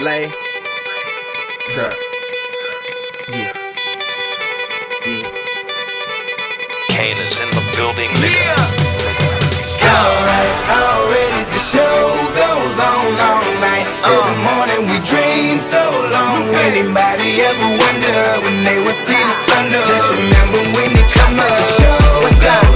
Lay. Sir. Yeah. Yeah. Kane is in the building, nigga. Alright, already the show goes on all night Till the uh. morning we dream so long Anybody ever wonder when they would see the ah. sun up? Just remember when it comes up, the show What's up?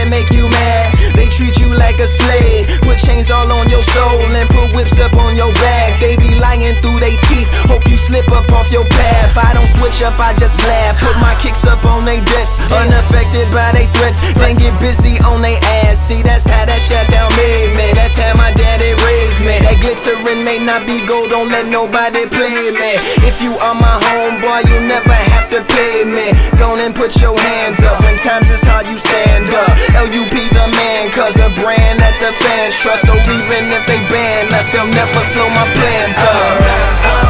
That make you mad? They treat you like a slave, put chains all on your soul and put whips up on your back. They be lying through they teeth, hope you slip up off your path. I don't switch up, I just laugh. Put my kicks up on they desk, unaffected by they threats. Then get busy on they ass. See, that's how that shit tell me, man. That's how my daddy raised me. That glittering may not be gold, don't let nobody play me. If you are my homeboy, you never to pay. Go and put your hands up. When times is hard, you stand up. LUP the man, cause a brand that the fans trust. So even if they ban us, they'll never slow my plans up.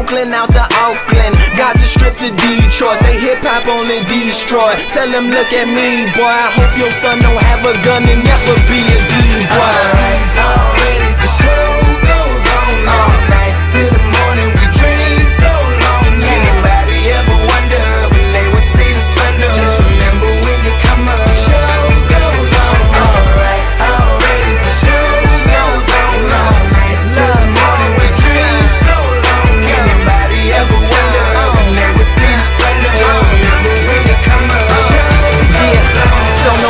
Oakland out to Auckland, Gaza Strip to Detroit. Say hip hop only destroy. Tell them look at me, boy. I hope your son don't have a gun and never be a D